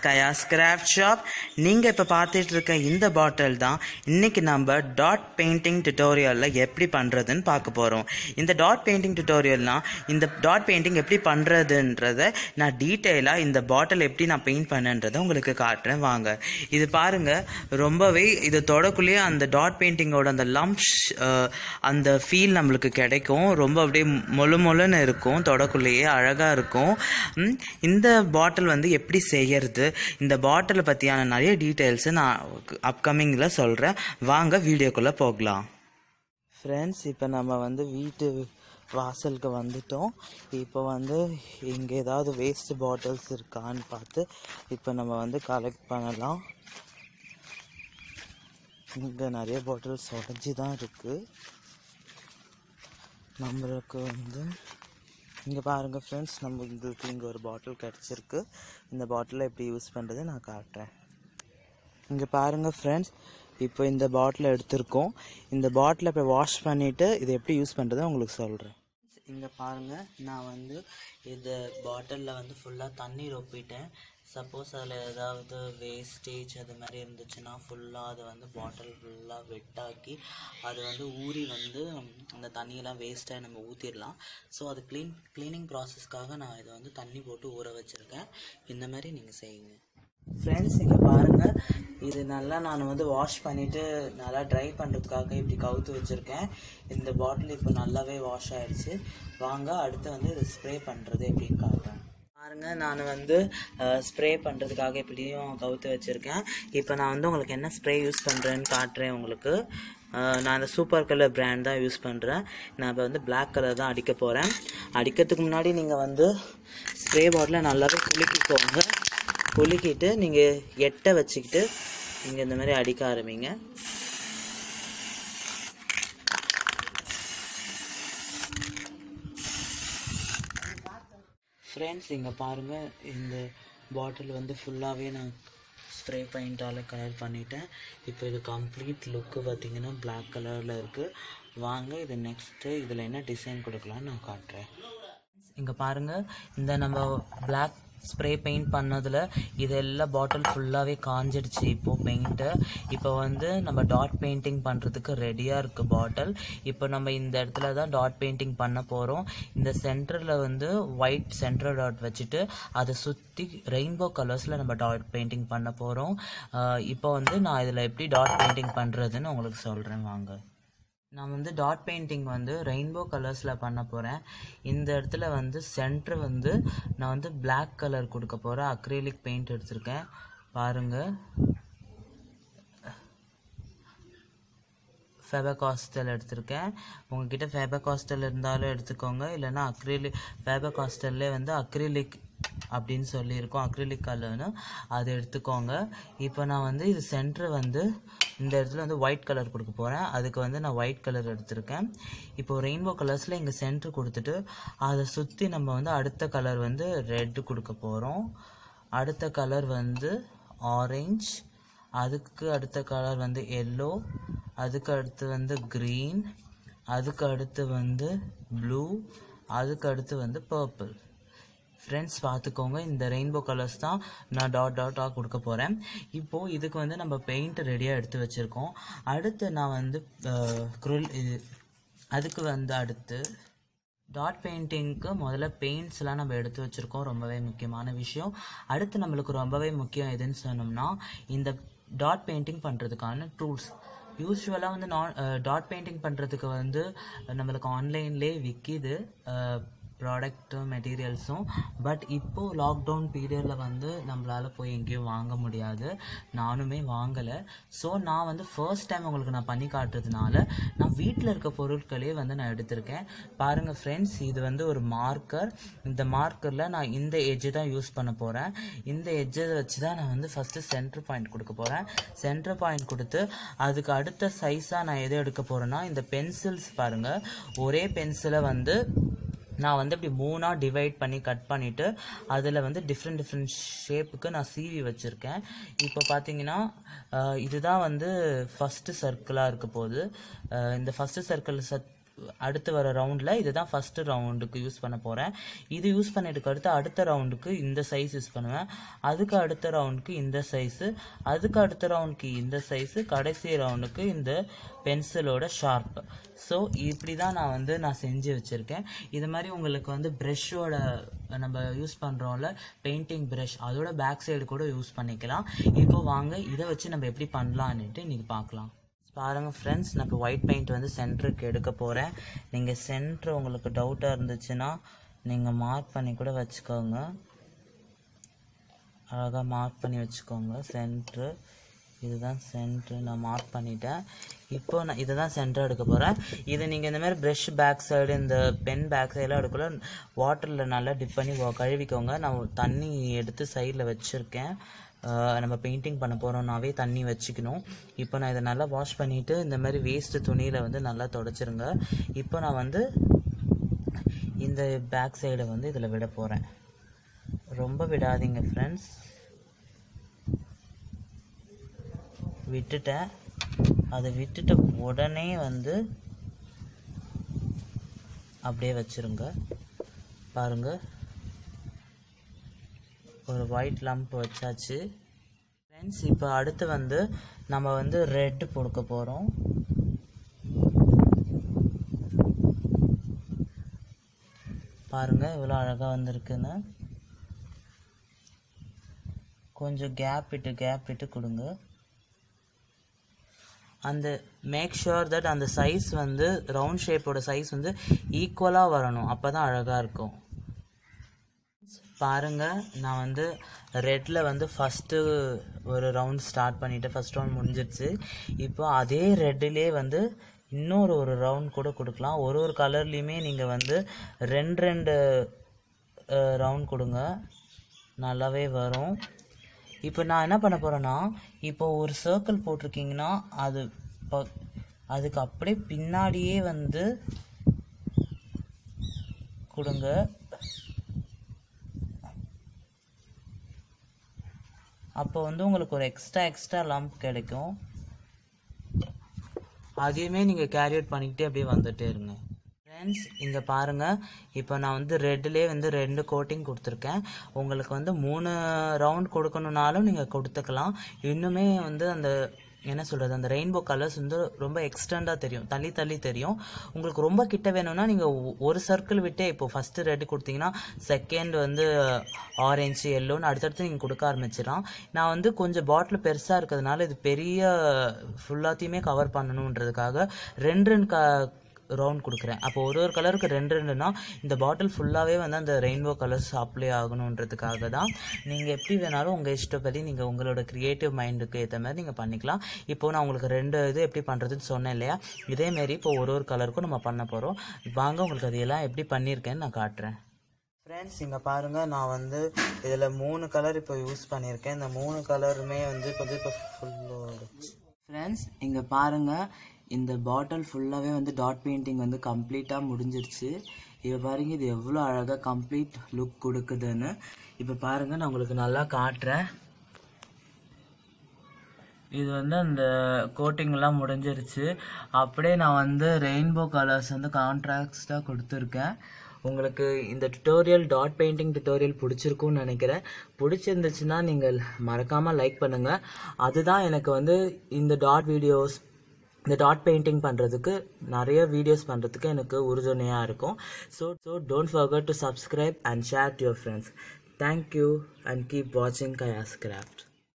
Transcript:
ஸ்கயா chaos shop நீங்கள் இப்போ பார்த்துட்டு இருக்க இந்த பாட்டில் தான் இன்றைக்கி நம்ம டாட் பெயிண்டிங் டுட்டோரியலில் எப்படி பண்ணுறதுன்னு பார்க்க போகிறோம் இந்த டாட் பெயிண்டிங் டுட்டோரியல்னால் இந்த டாட் பெயிண்டிங் எப்படி பண்ணுறதுன்றத நான் டீட்டெயிலாக இந்த பாட்டில் எப்படி நான் பெயிண்ட் பண்ணுன்றதை உங்களுக்கு காட்டுறேன். வாங்க. இது பாருங்கள் ரொம்பவே இது தொடக்குள்ளேயே அந்த டாட் பெயிண்டிங்கோட அந்த லம்ப்ஸ் அந்த ஃபீல் நம்மளுக்கு கிடைக்கும். ரொம்ப அப்படியே மொழு மொழுன்னு இருக்கும். தொடக்குள்ளேயே அழகாக இருக்கும். இந்த பாட்டில் வந்து எப்படி செய்யறது? இந்த பாட்டிலை பற்றியான நிறைய டீட்டெயில்ஸு நான் அப்கமிங்கில் சொல்கிறேன் வாங்க வீடியோக்குள்ளே போகலாம். ஃப்ரெண்ட்ஸ் இப்போ நம்ம வந்து வீட்டு வாசலுக்கு வந்துட்டோம். இப்போ வந்து இங்கே ஏதாவது வேஸ்ட் பாட்டில்ஸ் இருக்கான்னு பார்த்து இப்போ நம்ம வந்து கலெக்ட் பண்ணலாம். இங்கே நிறைய பாட்டில்ஸ் உடஞ்சி தான் இருக்குது நம்மளுக்கு வந்து இங்கே பாருங்கள் ஃப்ரெண்ட்ஸ் நம்ம இங்கே ஒரு பாட்டில் கிடச்சிருக்கு. இந்த பாட்டிலை எப்படி யூஸ் பண்ணுறது நான் காட்டுறேன். இங்கே பாருங்கள் ஃப்ரெண்ட்ஸ் இப்போ இந்த பாட்டிலை எடுத்திருக்கோம். இந்த பாட்டிலை இப்போ வாஷ் பண்ணிவிட்டு இதை எப்படி யூஸ் பண்ணுறதை உங்களுக்கு சொல்கிறேன் இங்கே பாருங்கள் நான் வந்து இது பாட்டிலில் வந்து ஃபுல்லாக தண்ணீர் ஒப்பிட்டேன். சப்போஸ் அதில் ஏதாவது வேஸ்டேஜ் அது மாதிரி இருந்துச்சுன்னா ஃபுல்லாக அதை வந்து பாட்டில் ஃபுல்லாக வெட்டாக்கி அது வந்து ஊறி வந்து அந்த தண்ணியெல்லாம் வேஸ்ட்டாக நம்ம ஊற்றிடலாம் ஸோ அது க்ளீன் க்ளீனிங் ப்ராசஸ்க்காக நான் இதை வந்து தண்ணி போட்டு ஊற வச்சுருக்கேன். இந்த மாதிரி நீங்கள் செய்யுங்க. ஃப்ரெண்ட்ஸ் இங்கே பாருங்கள் இது நல்லா நான் வந்து வாஷ் பண்ணிவிட்டு நல்லா ட்ரை பண்ணுறதுக்காக இப்படி கவுத்து வச்சுருக்கேன். இந்த பாட்டில் இப்போ நல்லாவே வாஷ் ஆகிடுச்சு வாங்க அடுத்து வந்து இது ஸ்ப்ரே பண்ணுறது எப்படின்னு காட்டுறேன் பாருங்க நான் வந்து ஸ்ப்ரே பண்ணுறதுக்காக இப்படியும் கவுத்து வச்சுருக்கேன். இப்போ நான் வந்து உங்களுக்கு என்ன ஸ்ப்ரே யூஸ் பண்ணுறேன்னு காட்டுறேன் உங்களுக்கு. நான் அந்த சூப்பர் கலர் பிராண்ட் தான் யூஸ் பண்ணுறேன் நான் இப்போ வந்து பிளாக் கலர் தான் அடிக்க போகிறேன் அடிக்கிறதுக்கு முன்னாடி நீங்கள் வந்து ஸ்ப்ரே பாட்டிலை நல்லாவே குலுக்கிக்கோங்க. குலுக்கிட்டு நீங்கள் எட்டை வச்சுக்கிட்டு நீங்கள் இந்த மாதிரி அடிக்க ஆரம்பிங்க. ஃப்ரெண்ட்ஸ் இங்கே பாருங்கள் இந்த பாட்டில் வந்து ஃபுல்லாகவே நான் ஸ்ப்ரே பெயிண்டால் கலர் பண்ணிட்டேன். இப்போ இது கம்ப்ளீட் லுக்கு பார்த்தீங்கன்னா பிளாக் கலரில் இருக்குது வாங்க இது நெக்ஸ்ட்டு இதில் என்ன டிசைன் கொடுக்கலான்னு நான் காட்டுறேன். இங்கே பாருங்கள் இந்த நம்ம பிளாக் ஸ்ப்ரே பெயிண்ட் பண்ணதில் இதெல்லாம் பாட்டில் ஃபுல்லாகவே காஞ்சிடுச்சு. இப்போது பெயிண்ட்டு இப்போ வந்து நம்ம டாட் பெயிண்டிங் பண்ணுறதுக்கு ரெடியாக இருக்குது பாட்டில் இப்போ நம்ம இந்த இடத்துல தான் டாட் பெயிண்டிங் பண்ண போகிறோம் இந்த சென்டரில் வந்து ஒயிட் சென்டர் டாட் வச்சுட்டு அதை சுற்றி ரெயின்போ கலர்ஸில் நம்ம டாட் பெயிண்டிங் பண்ண போகிறோம் இப்போ வந்து நான் இதில் எப்படி டாட் பெயிண்டிங் பண்ணுறதுன்னு உங்களுக்கு சொல்கிறேன் வாங்க. நான் வந்து டாட் பெயிண்டிங் வந்து ரெயின்போ கலர்ஸில் பண்ண போகிறேன் இந்த இடத்துல வந்து சென்டர் வந்து நான் வந்து பிளாக் கலர் கொடுக்க போகிறேன் அக்ரிலிக் பெயிண்ட் எடுத்திருக்கேன். பாருங்கள் ஃபேபகாஸ்டல் எடுத்திருக்கேன். உங்ககிட்ட ஃபேபகாஸ்டல் இருந்தாலும் எடுத்துக்கோங்க. இல்லைன்னா அக்ரிலிக் ஃபேபர்காஸ்டல்லே வந்து அக்ரிலிக் அப்படின்னு சொல்லியிருக்கோம். அக்ரிலிக் கலர்னு அதை எடுத்துக்கோங்க. இப்போ நான் வந்து இது சென்டர் வந்து இந்த இடத்துல வந்து ஒயிட் கலர் கொடுக்க போகிறேன் அதுக்கு வந்து நான் ஒயிட் கலர் எடுத்திருக்கேன். இப்போ ரெயின்போ கலர்ஸில் இங்கே சென்டர் கொடுத்துட்டு அதை சுற்றி நம்ம வந்து அடுத்த கலர் வந்து ரெட்டு கொடுக்க போகிறோம் அடுத்த கலர் வந்து ஆரஞ்ச் அதுக்கு அடுத்த கலர் வந்து எல்லோ அதுக்கு அடுத்து வந்து க்ரீன் அதுக்கு அடுத்து வந்து ப்ளூ அதுக்கு அடுத்து வந்து பர்பிள் ஃப்ரெண்ட்ஸ் பார்த்துக்கோங்க. இந்த ரெயின்போ கலர்ஸ் தான் நான் டாட் டாட்டாக கொடுக்க போகிறேன் இப்போது இதுக்கு வந்து நம்ம பெயிண்ட் ரெடியாக எடுத்து வச்சுருக்கோம். அடுத்து நான் வந்து குருல் இது அதுக்கு வந்து அடுத்து டாட் பெயிண்டிங்க்கு முதல்ல பெயிண்ட்ஸ்லாம் நம்ம எடுத்து வச்சுருக்கோம். ரொம்பவே முக்கியமான விஷயம். அடுத்து நம்மளுக்கு ரொம்பவே முக்கியம் எதுன்னு சொன்னோம்னா இந்த டாட் பெயிண்டிங் பண்ணுறதுக்கான டூல்ஸ் யூஸ்வலாக வந்து நான் டாட் பெயிண்டிங் பண்ணுறதுக்கு வந்து நம்மளுக்கு ஆன்லைன்லேயே விற்கிது ப்ராடக்ட்டும் மெட்டீரியல்ஸும் பட் இப்போது லாக்டவுன் பீரியடில் வந்து நம்மளால் போய் எங்கேயும் வாங்க முடியாது. நானுமே வாங்கலை. ஸோ நான் வந்து ஃபர்ஸ்ட் டைம் உங்களுக்கு நான் பண்ணி காட்டுறதுனால நான் வீட்டில் இருக்க பொருட்களே வந்து நான் எடுத்திருக்கேன். பாருங்கள் ஃப்ரெண்ட்ஸ் இது வந்து ஒரு மார்க்கர் இந்த மார்க்கரில் நான் இந்த எஜ்ஜு தான் யூஸ் பண்ண போகிறேன் இந்த எஜ்ஜை வச்சு தான் நான் வந்து ஃபஸ்ட்டு சென்டர் பாயிண்ட் கொடுக்க போகிறேன் சென்டர் பாயிண்ட் கொடுத்து அதுக்கு அடுத்த சைஸாக நான் எது எடுக்க போகிறேன்னா இந்த பென்சில்ஸ் பாருங்கள் ஒரே பென்சிலை வந்து நான் வந்து இப்படி மூணாக டிவைட் பண்ணி கட் பண்ணிவிட்டு அதில் வந்து டிஃப்ரெண்ட் டிஃப்ரெண்ட் ஷேப்புக்கு நான் சீவி வச்சுருக்கேன். இப்போ பார்த்தீங்கன்னா இதுதான் வந்து ஃபஸ்ட்டு சர்க்கிளாக இருக்க போகுது. இந்த ஃபஸ்ட்டு சர்க்கிள் சத் அடுத்து வர ரவுண்டில் இதுதான் ஃபஸ்ட்டு ரவுண்டுக்கு யூஸ் பண்ண போகிறேன் இது யூஸ் பண்ணிட்டு அடுத்து அடுத்த ரவுண்டுக்கு இந்த சைஸ் யூஸ் பண்ணுவேன். அதுக்கு அடுத்த ரவுண்டுக்கு இந்த சைஸு அதுக்கு அடுத்த ரவுண்டுக்கு இந்த சைஸு கடைசி ரவுண்டுக்கு இந்த பென்சிலோட ஷார்ப் ஸோ இப்படி தான் நான் வந்து நான் செஞ்சு வச்சுருக்கேன். இது மாதிரி உங்களுக்கு வந்து ப்ரெஷ்ஷோட நம்ம யூஸ் பண்ணுறோம்ல பெயிண்டிங் ப்ரஷ் அதோட பேக் சைடு கூட யூஸ் பண்ணிக்கலாம். இப்போ வாங்க இதை வச்சு நம்ம எப்படி பண்ணலான்னுட்டு இன்றைக்கி பார்க்கலாம். பாருங்கள் ஃப்ரெண்ட்ஸ் நான் இப்போ ஒயிட் பெயிண்ட் வந்து சென்டருக்கு எடுக்க போகிறேன் நீங்கள் சென்ட்ரு உங்களுக்கு டவுட்டாக இருந்துச்சுன்னா நீங்கள் மார்க் பண்ணி கூட வச்சுக்கோங்க. அழகாக மார்க் பண்ணி வச்சுக்கோங்க சென்ட்ரு இதுதான் சென்ட்ரு நான் மார்க் பண்ணிட்டேன். இப்போ நான் இதை தான் சென்டர் எடுக்க போகிறேன் இதை நீங்கள் இந்த மாதிரி ப்ரெஷ் பேக் சைடு இந்த பென் பேக் சைடெலாம் எடுக்கல வாட்டரில் நல்லா டிப் பண்ணி கழுவிக்கோங்க. நான் தண்ணி எடுத்து சைடில் வச்சுருக்கேன். நம்ம பெயிண்டிங் பண்ண போகிறோம்னாவே தண்ணி வச்சுக்கணும். இப்போ நான் இதை நல்லா வாஷ் பண்ணிவிட்டு இந்த மாதிரி வேஸ்ட்டு துணியில் வந்து நல்லா தொடச்சிருங்க. இப்போ நான் வந்து இந்த பேக் சைடை வந்து இதில் விட போகிறேன் ரொம்ப விடாதீங்க ஃப்ரெண்ட்ஸ் விட்டுட்டேன். அதை விட்டுட்ட உடனே வந்து அப்படியே வச்சிருங்க. பாருங்கள் ஒரு ஒயிட் லம்ப் வச்சாச்சு. ஃப்ரெண்ட்ஸ் இப்போ அடுத்து வந்து நம்ம வந்து ரெட் கொடுக்க போகிறோம் பாருங்கள் இவ்வளோ அழகாக வந்திருக்குன்னு. கொஞ்சம் கேப் விட்டு கேப் விட்டு கொடுங்க. அந்த மேக் ஷுர் தட் அந்த சைஸ் வந்து ரவுண்ட் ஷேப்போட சைஸ் வந்து ஈக்குவலாக வரணும். அப்போ தான் அழகாக இருக்கும். பாருங்கள் நான் வந்து ரெட்டில் வந்து ஃபஸ்ட்டு ஒரு ரவுண்ட் ஸ்டார்ட் பண்ணிவிட்டு ஃபஸ்ட் ரவுண்ட் முடிஞ்சிடுச்சு இப்போ அதே ரெட்டிலே வந்து இன்னொரு ஒரு ரவுண்ட் கூட கொடுக்கலாம். ஒரு ஒரு கலர்லேயுமே நீங்கள் வந்து ரெண்டு ரெண்டு ரவுண்ட் கொடுங்க. நல்லாவே வரும். இப்போ நான் என்ன பண்ண போகிறேன்னா இப்போ ஒரு சர்க்கிள் போட்டிருக்கீங்கன்னா அது ப- அதுக்கு அப்படியே பின்னாடியே வந்து கொடுங்க. அப்போ வந்து உங்களுக்கு ஒரு எக்ஸ்ட்ரா எக்ஸ்ட்ரா லம்ப் கிடைக்கும். அதையுமே நீங்கள் கேரி அவுட் பண்ணிக்கிட்டே அப்படியே வந்துட்டே இருங்க. ஃப்ரெண்ட்ஸ் இங்கே பாருங்கள் இப்போ நான் வந்து ரெட்லேயே வந்து ரெண்டு கோட்டிங் கொடுத்துருக்கேன். உங்களுக்கு வந்து மூணு ரவுண்ட் கொடுக்கணுன்னாலும் நீங்கள் கொடுத்துக்கலாம். இன்னுமே வந்து அந்த என்ன சொல்கிறது அந்த ரெயின்போ கலர்ஸ் வந்து ரொம்ப எக்ஸ்டெண்டாக தெரியும் தள்ளி தள்ளி தெரியும். உங்களுக்கு ரொம்ப கிட்ட வேணும்னா நீங்கள் ஒரு சர்க்கிள் விட்டே இப்போ ஃபஸ்ட்டு ரெட் கொடுத்தீங்கன்னா செகண்ட் வந்து ஆரஞ்சு எல்லோன்னு அடுத்தடுத்து நீங்கள் கொடுக்க ஆரம்பிச்சிடலாம். நான் வந்து கொஞ்சம் பாட்டில் பெருசாக இருக்கிறதுனால இது பெரிய ஃபுல்லாத்தையுமே கவர் பண்ணணுன்றதுக்காக ரெண்டு ரெண்டு க ரவுண்ட் கொடுக்குறேன். அப்போ ஒரு ஒரு கலருக்கு ரெண்டு ரெண்டுனா இந்த பாட்டில் ஃபுல்லாகவே வந்து அந்த ரெயின்போ கலர்ஸ் அப்ளை ஆகணுன்றதுக்காக தான் நீங்கள் எப்படி வேணாலும் உங்கள் இஷ்டப்படி நீங்கள் உங்களோட க்ரியேட்டிவ் மைண்டுக்கு ஏற்ற மாதிரி நீங்கள் பண்ணிக்கலாம். இப்போ நான் உங்களுக்கு ரெண்டு இது எப்படி பண்ணுறதுன்னு சொன்னேன் இல்லையா? இதேமாரி இப்போ ஒரு ஒரு கலருக்கும் நம்ம பண்ண போகிறோம் வாங்க உங்களுக்கு அதையெல்லாம் எப்படி பண்ணியிருக்கேன்னு நான் காட்டுறேன். ஃப்ரெண்ட்ஸ் இங்கே பாருங்கள் நான் வந்து இதில் மூணு கலர் இப்போ யூஸ் பண்ணியிருக்கேன். இந்த மூணு கலருமே வந்து இப்போ இப்போ ஃபுல்லோட ஃப்ரெண்ட்ஸ் இங்கே பாருங்கள் இந்த பாட்டில் ஃபுல்லாகவே வந்து டாட் பெயிண்டிங் வந்து கம்ப்ளீட்டாக முடிஞ்சிருச்சு. இப்போ பாருங்கள் இது எவ்வளோ அழகாக கம்ப்ளீட் லுக் கொடுக்குதுன்னு. இப்போ பாருங்கள் நான் உங்களுக்கு நல்லா காட்டுறேன். இது வந்து அந்த கோட்டிங்லாம் முடிஞ்சிருச்சு. அப்படியே நான் வந்து ரெயின்போ கலர்ஸ் வந்து கான்ட்ராக்டாக கொடுத்துருக்கேன். உங்களுக்கு இந்த டுட்டோரியல் டாட் பெயிண்டிங் டுட்டோரியல் பிடிச்சிருக்கும்னு நினைக்கிறேன். பிடிச்சிருந்துச்சுன்னா நீங்கள் மறக்காமல் லைக் பண்ணுங்கள் அதுதான் எனக்கு வந்து இந்த டாட் வீடியோஸ் இந்த டாட் பெயிண்டிங் பண்ணுறதுக்கு நிறைய வீடியோஸ் பண்ணுறதுக்கு எனக்கு உறுதுணையாக இருக்கும். So so don't forget to subscribe and share to your friends thank you and keep வாட்சிங் கயாஸ் கிராஃப்ட்